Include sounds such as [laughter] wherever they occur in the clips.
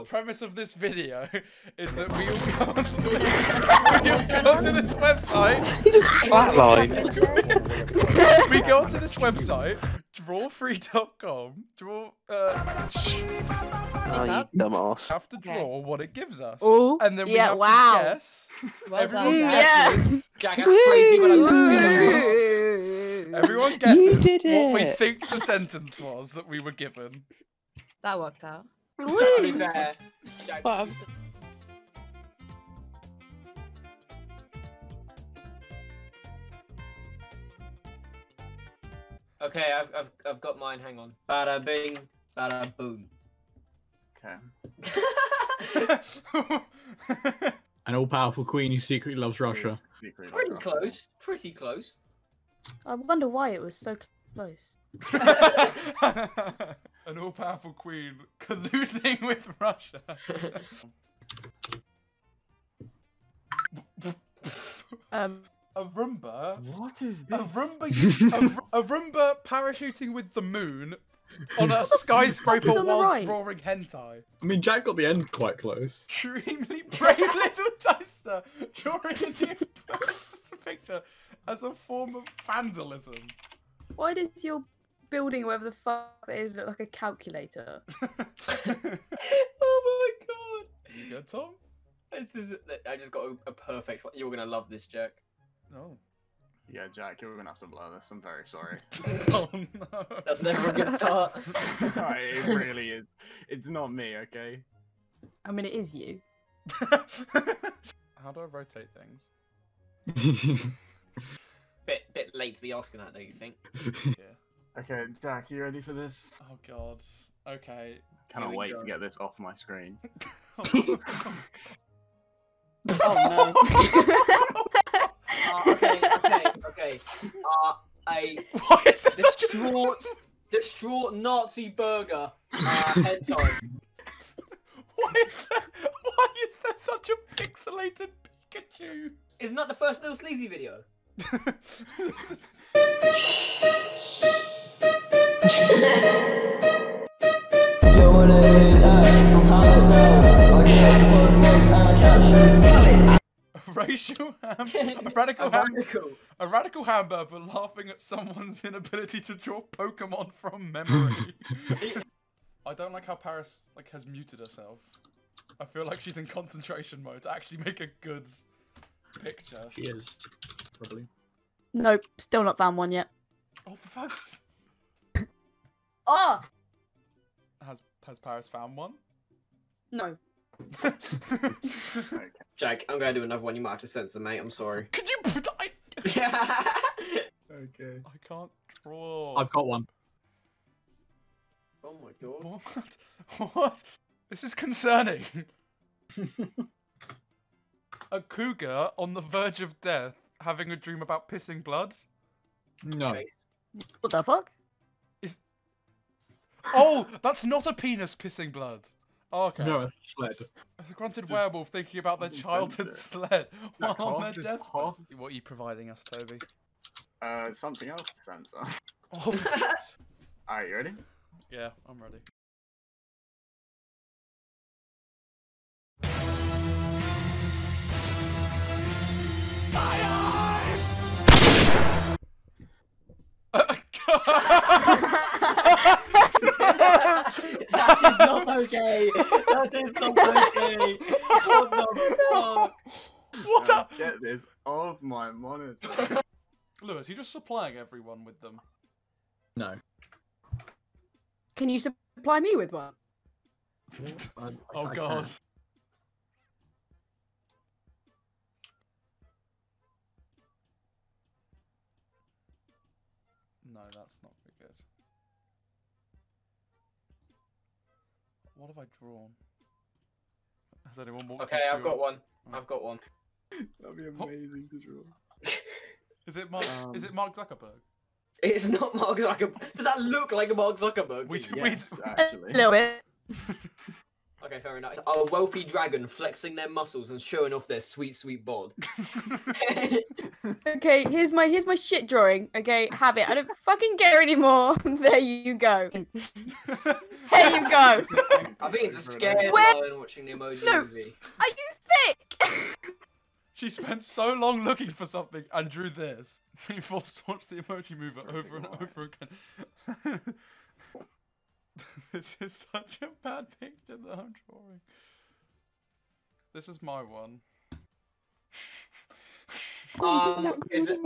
The premise of this video [laughs] is that we all [laughs] go onto, we all go onto this website. [laughs] He just flatlined. we go onto this website, drawfree.com, draw. Uh, Oh, you dumbass. have to draw what it gives us, Ooh, and then we yeah, have wow. to guess. Well done, Everyone guesses. Jack, that's crazy, but I'm Ooh. Everyone guesses what we think the sentence was that we were given. That worked out. To be fair, Jack, Well, you said- Okay, I've, I've, I've got mine. Hang on. Bada bing, bada boom. Okay. [laughs] [laughs] An all-powerful queen who secretly loves Russia. Secret Pretty Russia. close. Pretty close. I wonder why it was so close. [laughs] An all-powerful queen [laughs] colluding with Russia. Um, A Roomba. What is A this? Roomba. a, Ru- a Roomba parachuting with the moon on a [laughs] skyscraper on while right? drawing hentai. I mean, Jack got the end quite close. Extremely brave [laughs] little toaster drawing a new picture as a form of vandalism. why does your building, whatever the fuck it is, look like a calculator? [laughs] [laughs] oh my god. you good, Tom? This is. I just got a, a perfect one. You're gonna love this, Jack. No. Yeah, Jack, you're gonna have to blur this. I'm very sorry. [laughs] Oh no. That's never a good start. Alright, it really is. It's not me, okay? I mean, it is you. How do I rotate things? bit bit late to be asking that, don't you think? Yeah. Okay, Jack, you ready for this? Oh god. Okay. Cannot we wait go. to get this off my screen. [laughs] Oh [laughs] Uh, okay, okay, okay. Uh, a [laughs] Why is there such a distraught, distraught Nazi burger uh, hentai. Why is there, why is there such a pixelated Pikachu? Isn't that the first little sleazy video? A racial ham, a radical A ham, radical. a radical hamburger laughing at someone's inability to draw Pokemon from memory. [laughs] I don't like how Paris like has muted herself. I feel like she's in concentration mode to actually make a good picture. She is. Probably. Nope, still not found one yet. Oh, for fuck's Oh! has has Paris found one? No. [laughs] Could Jack, I'm gonna do another one. You might have to censor, mate. I'm sorry. [laughs] Could you? put- I, [laughs] Okay. I can't draw. I've got one. oh my god. What? What? This is concerning. a cougar on the verge of death having a dream about pissing blood? No. Okay. What the fuck? Oh, that's not a penis pissing blood. Oh, okay. No, it's a sled. A grunted werewolf thinking about their childhood sled No, while on their is death. half. What are you providing us, Toby? Uh, something else to censor. [laughs] Oh, [laughs] Alright, you ready? yeah, I'm ready. [laughs] that is not okay. That is not okay. What the fuck? What Now up? Get this off my monitor. Lewis, you're just supplying everyone with them. No. Can you supply me with one? I- I- Oh I god. can't. No, that's not very good. What have I drawn? Has anyone walked Okay, you I've got it? one. I've got one. That'd be amazing to draw. [laughs] Is it Mark? is Um, it Mark Zuckerberg? It's not Mark Zuckerberg. Does that look like a Mark Zuckerberg? We to d- you? we Yes, d- [laughs] A actually. little bit. [laughs] Okay, fair enough. A wealthy dragon flexing their muscles and showing off their sweet, sweet bod. Okay, here's my here's my shit drawing. Okay, have it. I don't fucking care anymore. there you go. There you go. I think it's a scare Where- watching the emoji No. movie. Are you thick? [laughs] She spent so long looking for something and drew this. [laughs] Being forced to watch the emoji movie over and over again. [laughs] this is such a bad picture that I'm drawing. This is my one. Um, is it?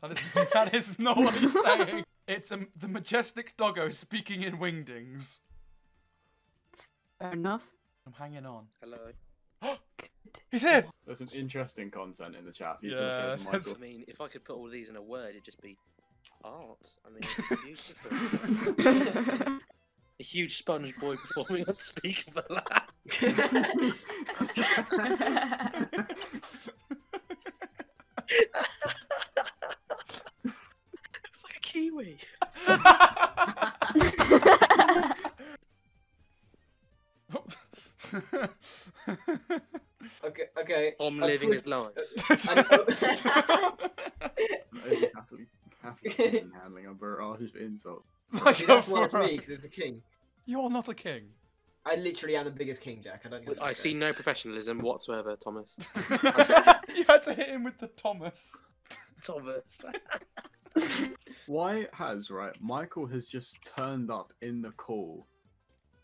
That is that is not what he's saying. It's a, the majestic doggo speaking in wingdings. Fair enough. I'm hanging on. Hello. [gasps] He's here. There's some interesting content in the chat. for you to Yeah, look over, that's- Michael. I mean, if I could put all these in a word, it'd just be art. I mean, [laughs] beautiful. [laughs] a huge sponge boy performing unspeakable laugh. [laughs] It's like a kiwi. [laughs] Okay, okay. Tom I living his life. I- Over happily, happily handling a barrage of insults. See, [laughs] that's why it's me, because it's a king. You're not a king. I literally am the biggest king, Jack. I don't. I see no professionalism whatsoever, Thomas. [laughs] you had to hit him with the Thomas. Thomas. Why has right? Michael has just turned up in the call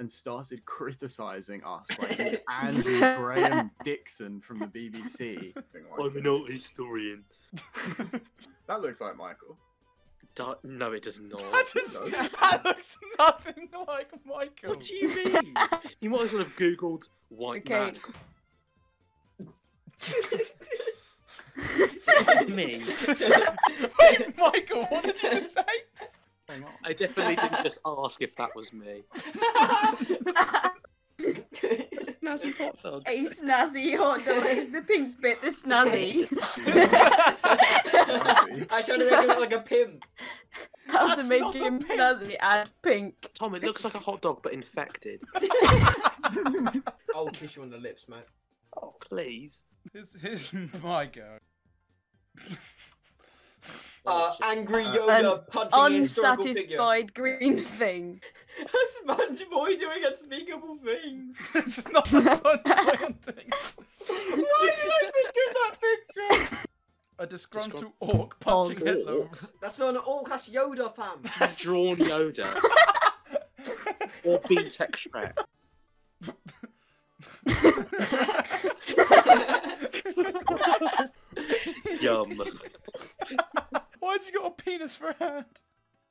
and started criticizing us like he's [laughs] Andrew Graham Dixon from the BBC. I'm an art historian. that. [laughs] that looks like Michael. Du- no, it does not. That, is, No. that looks nothing like Michael. What do you mean? [laughs] you might as well have googled white Okay. man. Me. Wait, Michael, what did you just say? Hang on. I definitely didn't just ask if that was me. Nazi hot dogs. A snazzy hot dog is the pink bit, the [laughs] snazzy. I tried to make him look like a pimp. How to That's make him pink. snazzy and pink. Tom, it looks like a hot dog but infected. [laughs] I'll kiss you on the lips, mate. Oh, please. Here's, here's my go. Uh, angry Uh, Yoda punching a figure. Unsatisfied green [laughs] thing. A sponge boy doing unspeakable things. [laughs] it's not a Sunday thing. [laughs] Why did I think of that picture? A disgruntled orc punching Orc. Hitler. That's not an orc, that's Yoda, fam. Drawn Yoda. or BTEC Shrek. Yum. [laughs] Why has he got a penis for a hand?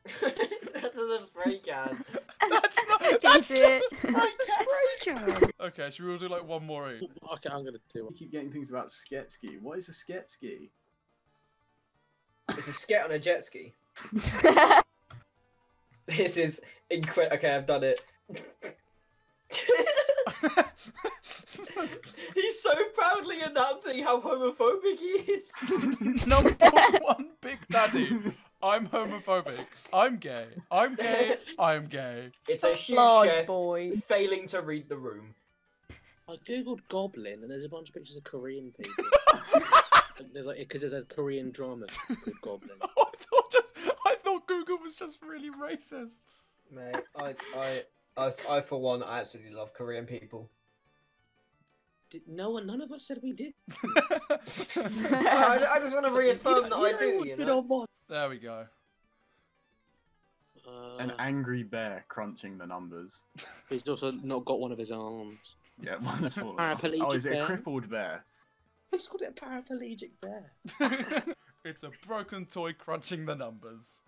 [laughs] [laughs] that's a spray can. That's not. Eat That's not it. a spray can. Okay, should we all do like one more each? Okay, I'm gonna do You keep getting things about Sketsky. What is a Sketsky? It's a sket on a jet ski. This is incredible. Okay, I've done it. He's so proudly announcing how homophobic he is. [laughs] Number one, Big Daddy. I'm homophobic. I'm gay. I'm gay. I'm gay. It's a huge Large chef boy. failing to read the room. I googled goblin and there's a bunch of pictures of Korean people. [laughs] There's like because there's a Korean drama called Goblin. [laughs] I thought just. I thought Google was just really racist. Mate, I, I, I, I for one, I absolutely love Korean people. Did, no one, none of us said we did. [laughs] [laughs] I, I just want to reaffirm that I do. You know? there we go. An Uh, angry bear crunching the numbers. he's also not got one of his arms. Yeah, one's fallen off. Paraplegic Oh, is it a bear. crippled bear? He's called it a paraplegic bear. [laughs] it's a broken toy crunching the numbers.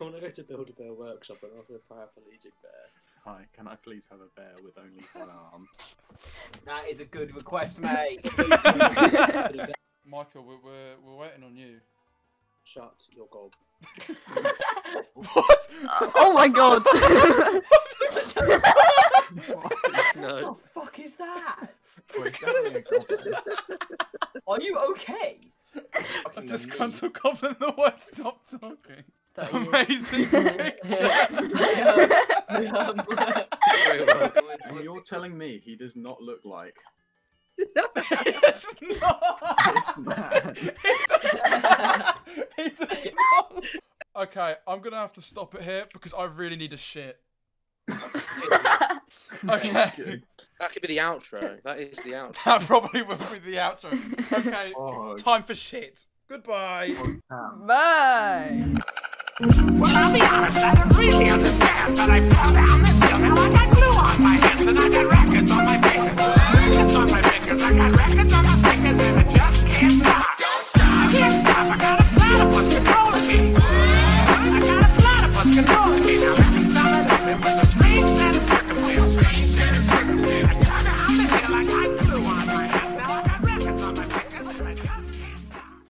I want to go to Build a Bear Workshop and offer a paraplegic bear. Hi, can I please have a bear with only one arm? That is a good request, mate. [laughs] Michael, we're, we're, we're waiting on you. Shut your gob. What? oh my god. No. What the fuck is that? Well, it's definitely a goblin. Are you okay? A Fucking me. disgruntled goblin that won't stop talking. [laughs] That you- Amazing picture. Very well. And you're telling me he does not look like it's not. this man? It does not. It does not. Okay, I'm gonna have to stop it here because I really need a shit. [laughs] Okay. That could be the outro. That is the outro. [laughs] That probably would be the outro. Okay, Oh, time for shit. Goodbye. Bye. Well, I'll be honest, I don't really understand, but I fell down this hill. Now I got glue on my hands and I got records on my fingers.